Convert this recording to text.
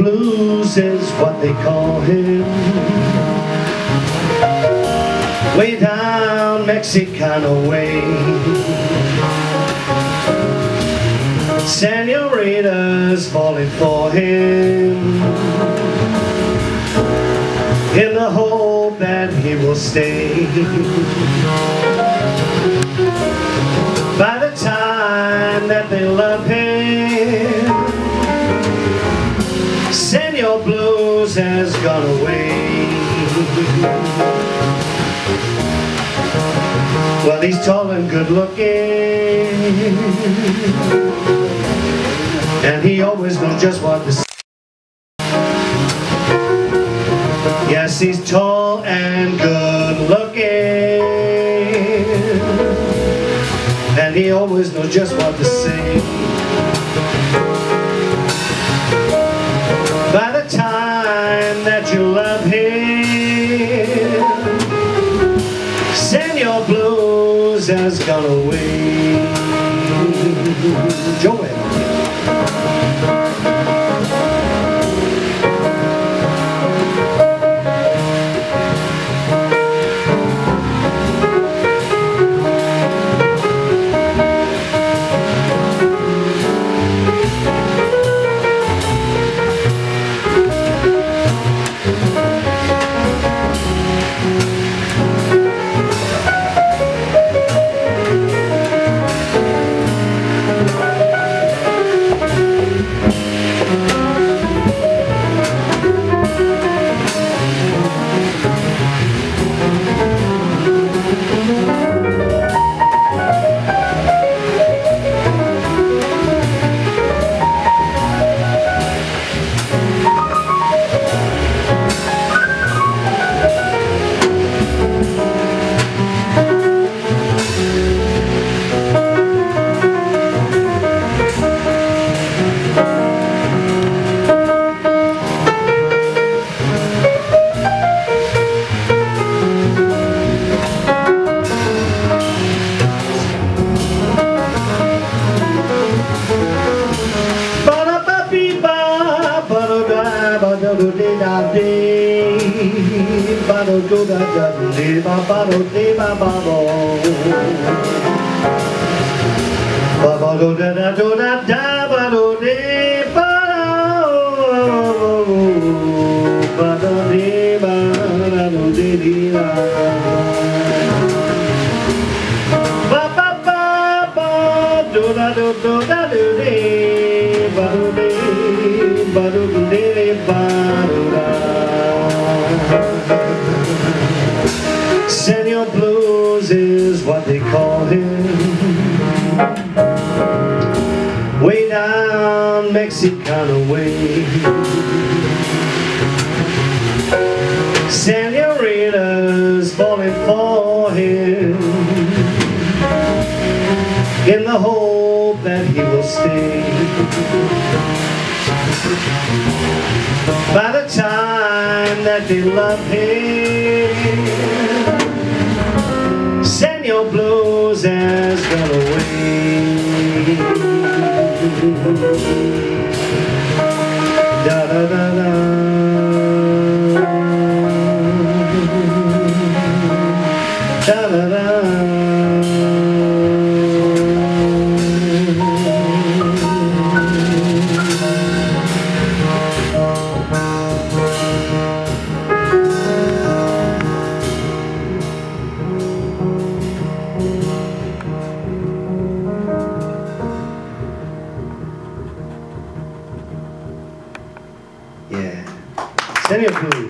Blues is what they call him. Way down Mexicano way. Senoritas falling for him. In the hope that he will stay. By the time that they love him gone away. Well, he's tall and good looking And he always knows just what to say. Yes, he's tall and good looking And he always knows just what to say has gone away Joey do da da de ba ba do de ba ba ba do da da do da da ba do de ba ba do de ba da do de di la ba. Ba ba ba do da do do da do de down Mexicano way. Senoritas falling for him In the hope that he will stay. By the time that they love him Senor Blues has gone away Nereye yapıyoruz?